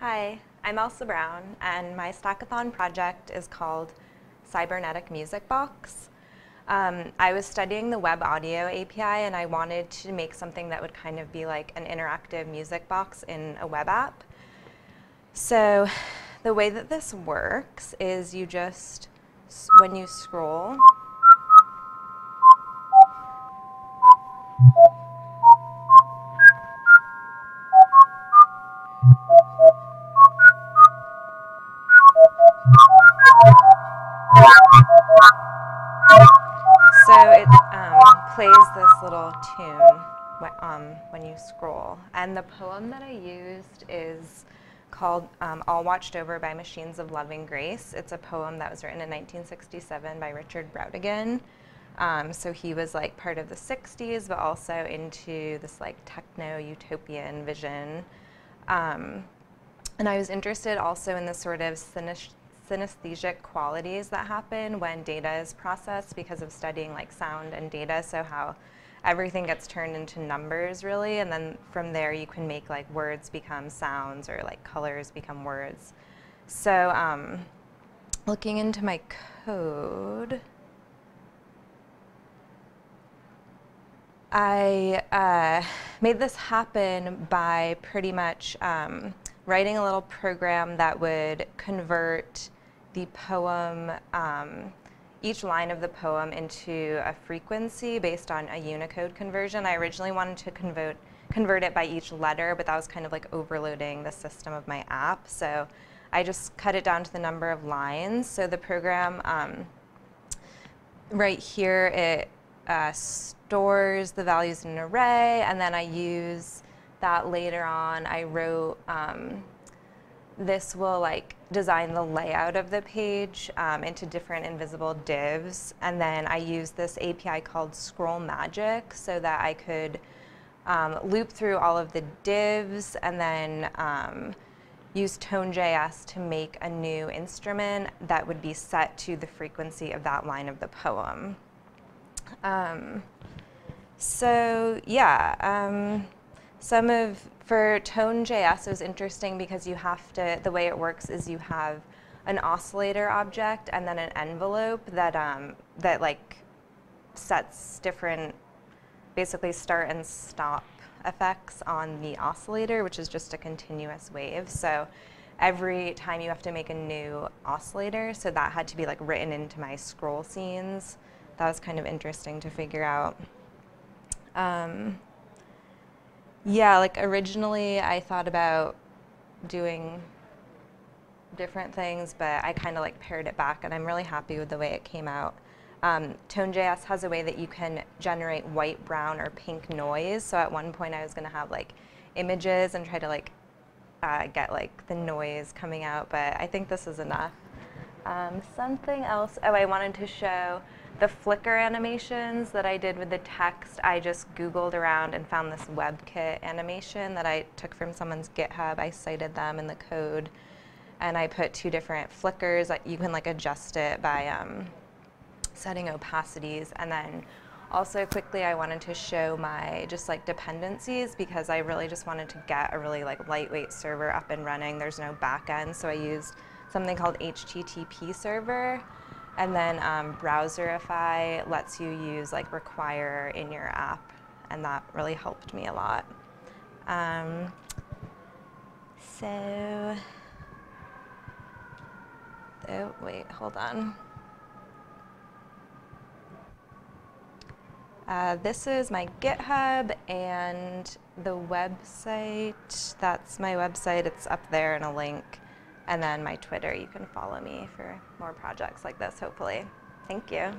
Hi, I'm Elsa Brown, and my Stackathon project is called Cybernetic Music Box. Um, I was studying the web audio API, and I wanted to make something that would kind of be like an interactive music box in a web app. So the way that this works is you just, when you scroll, plays this little tune um, when you scroll. And the poem that I used is called um, All Watched Over by Machines of Loving Grace. It's a poem that was written in 1967 by Richard Brautigan. Um, so he was like part of the 60s, but also into this like techno utopian vision. Um, and I was interested also in the sort of synesthetic qualities that happen when data is processed because of studying like sound and data. So how everything gets turned into numbers really, and then from there you can make like words become sounds or like colors become words. So um, looking into my code, I uh, made this happen by pretty much um, writing a little program that would convert the poem, um, each line of the poem into a frequency based on a Unicode conversion. I originally wanted to convert, convert it by each letter, but that was kind of like overloading the system of my app. So I just cut it down to the number of lines. So the program, um, right here, it uh, stores the values in an array, and then I use that later on. I wrote um, this will like design the layout of the page um, into different invisible divs. And then I use this API called Scroll Magic so that I could um, loop through all of the divs and then um, use Tone.js to make a new instrument that would be set to the frequency of that line of the poem. Um, so yeah, um, some of for Tone.js, was interesting because you have to, the way it works is you have an oscillator object and then an envelope that, um, that like sets different, basically start and stop effects on the oscillator, which is just a continuous wave. So every time you have to make a new oscillator, so that had to be like written into my scroll scenes. That was kind of interesting to figure out. Um, yeah, like originally I thought about doing different things, but I kind of like pared it back and I'm really happy with the way it came out. Um, Tone.js has a way that you can generate white, brown, or pink noise. So at one point I was gonna have like images and try to like uh, get like the noise coming out, but I think this is enough. Um, something else, oh, I wanted to show the flicker animations that I did with the text, I just Googled around and found this WebKit animation that I took from someone's GitHub. I cited them in the code. And I put two different flickers. You can like adjust it by um, setting opacities. And then also quickly I wanted to show my just like dependencies because I really just wanted to get a really like lightweight server up and running. There's no backend, so I used something called HTTP server. And then um, Browserify lets you use like require in your app, and that really helped me a lot. Um, so, oh, wait, hold on. Uh, this is my GitHub and the website. That's my website. It's up there in a link. And then my Twitter, you can follow me for more projects like this, hopefully. Thank you.